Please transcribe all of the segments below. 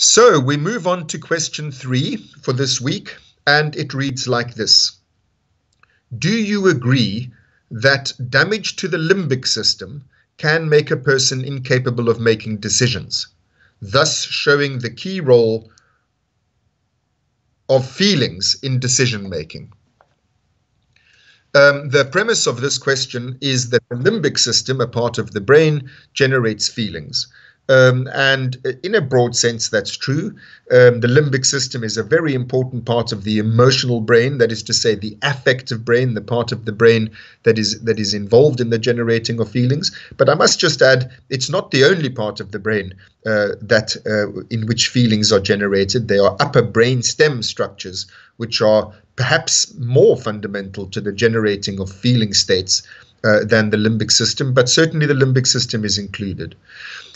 So we move on to question three for this week, and it reads like this Do you agree that damage to the limbic system can make a person incapable of making decisions, thus showing the key role of feelings in decision making? Um, the premise of this question is that the limbic system, a part of the brain, generates feelings. Um, and in a broad sense, that's true. Um, the limbic system is a very important part of the emotional brain, that is to say, the affective brain, the part of the brain that is that is involved in the generating of feelings. But I must just add, it's not the only part of the brain uh, that uh, in which feelings are generated. There are upper brain stem structures which are perhaps more fundamental to the generating of feeling states uh, than the limbic system, but certainly the limbic system is included.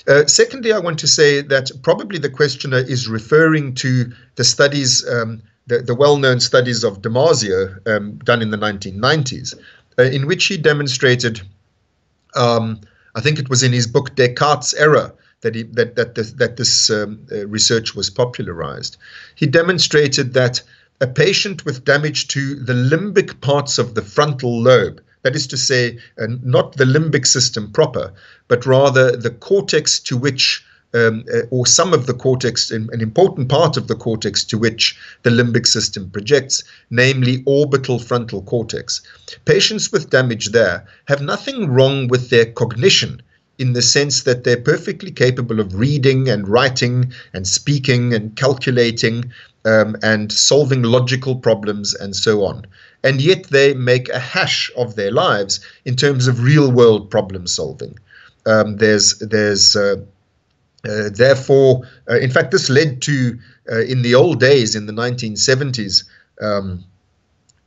Uh, secondly, I want to say that probably the questioner is referring to the studies, um, the, the well known studies of Damasio um, done in the 1990s, uh, in which he demonstrated, um, I think it was in his book Descartes' Error. That, he, that, that, this, that this um, uh, research was popularized. He demonstrated that a patient with damage to the limbic parts of the frontal lobe, that is to say, uh, not the limbic system proper, but rather the cortex to which, um, uh, or some of the cortex, an important part of the cortex to which the limbic system projects, namely orbital frontal cortex. Patients with damage there have nothing wrong with their cognition in the sense that they're perfectly capable of reading and writing and speaking and calculating um, and solving logical problems and so on and yet they make a hash of their lives in terms of real world problem solving. Um, there's there's uh, uh, therefore, uh, in fact, this led to uh, in the old days in the 1970s um,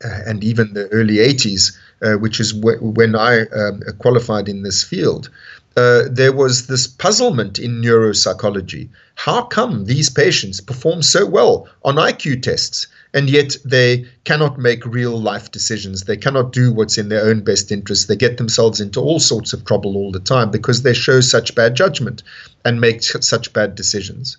uh, and even the early 80s, uh, which is wh- when I um, qualified in this field. There was this puzzlement in neuropsychology. How come these patients perform so well on IQ tests? and yet they cannot make real life decisions. They cannot do what's in their own best interest. They get themselves into all sorts of trouble all the time because they show such bad judgment and make such bad decisions.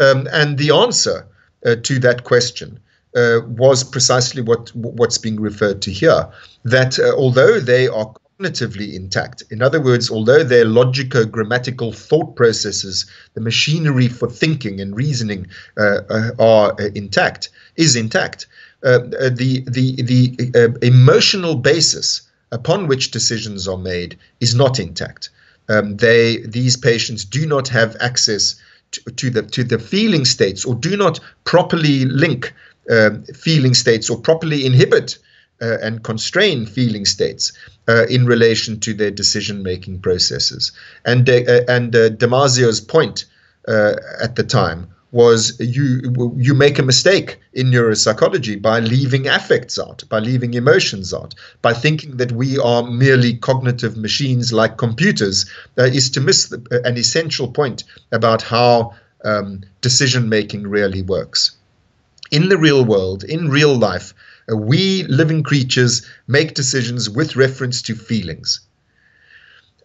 Um, and the answer uh, to that question uh, was precisely what what's being referred to here. That uh, although they are cognitively intact. In other words, although their logico grammatical thought processes, the machinery for thinking and reasoning uh, uh, are uh, intact, is intact, uh, uh, the, the, the emotional basis upon which decisions are made is not intact. Um, they, these patients do not have access to, to, the, to the feeling states or do not properly link um, feeling states or properly inhibit uh, and constrain feeling states uh, in relation to their decision making processes. And, uh, and Damasio's point at the time was you you make a mistake in neuropsychology by leaving affects out, by leaving emotions out, by thinking that we are merely cognitive machines like computers, uh, is to miss the, uh, an essential point about how um, decision making really works. In the real world, in real life, uh, we living creatures make decisions with reference to feelings.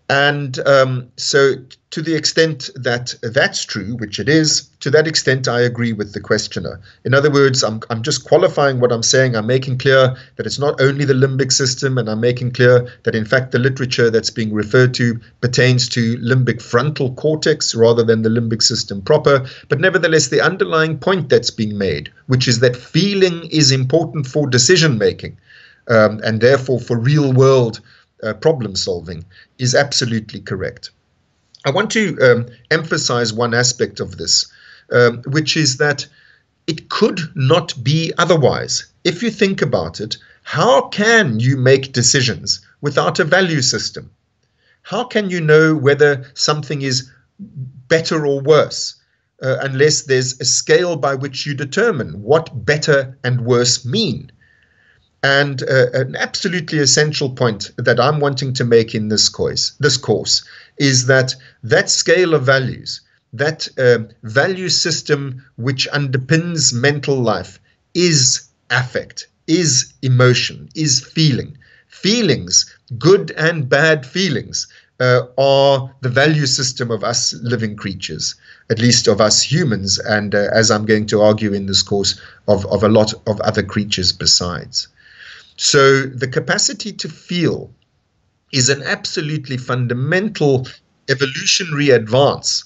And um, so, to the extent that that's true, which it is, to that extent, I agree with the questioner. In other words, I'm, I'm just qualifying what I'm saying. I'm making clear that it's not only the limbic system, and I'm making clear that, in fact, the literature that's being referred to pertains to limbic frontal cortex rather than the limbic system proper. But nevertheless, the underlying point that's being made, which is that feeling is important for decision making um, and therefore for real world uh, problem solving is absolutely correct. I want to um, emphasize one aspect of this, um, which is that it could not be otherwise. If you think about it, how can you make decisions without a value system? How can you know whether something is better or worse uh, unless there's a scale by which you determine what better and worse mean? And uh, an absolutely essential point that I'm wanting to make in this course, this course, is that that scale of values, that uh, value system which underpins mental life, is affect, is emotion, is feeling. Feelings, good and bad feelings, uh, are the value system of us living creatures, at least of us humans, and uh, as I'm going to argue in this course, of, of a lot of other creatures besides. So the capacity to feel is an absolutely fundamental evolutionary advance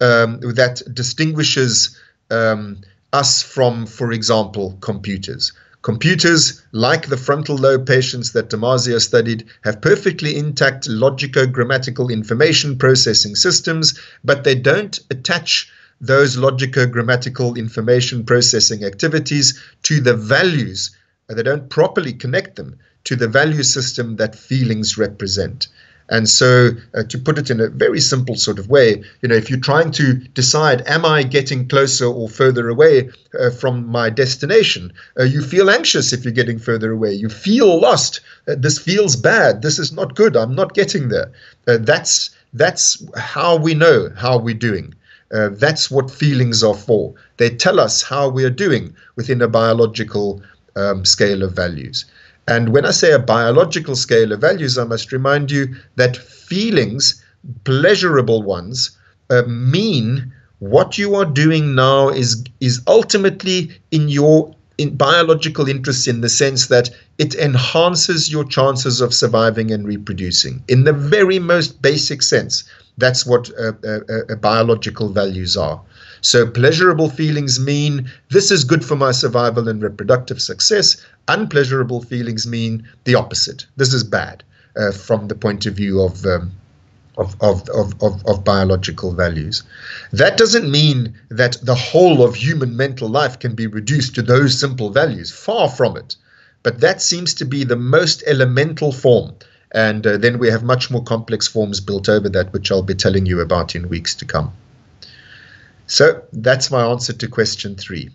um, that distinguishes um, us from, for example, computers. Computers, like the frontal lobe patients that Damasio studied, have perfectly intact logico-grammatical information processing systems, but they don't attach those logico-grammatical information processing activities to the values. They don't properly connect them to the value system that feelings represent. And so, uh, to put it in a very simple sort of way, you know, if you're trying to decide, am I getting closer or further away uh, from my destination, uh, you feel anxious if you're getting further away. You feel lost. Uh, this feels bad. This is not good. I'm not getting there. Uh, that's that's how we know how we're doing. Uh, that's what feelings are for. They tell us how we are doing within a biological um, scale of values. And when I say a biological scale of values, I must remind you that feelings, pleasurable ones, uh, mean what you are doing now is is ultimately in your in biological interests in the sense that it enhances your chances of surviving and reproducing in the very most basic sense that's what uh, uh, uh, biological values are so pleasurable feelings mean this is good for my survival and reproductive success. Unpleasurable feelings mean the opposite. This is bad uh, from the point of view of, um, of, of, of, of, biological values. That doesn't mean that the whole of human mental life can be reduced to those simple values. Far from it. But that seems to be the most elemental form. And uh, then we have much more complex forms built over that, which I'll be telling you about in weeks to come. So that's my answer to question three.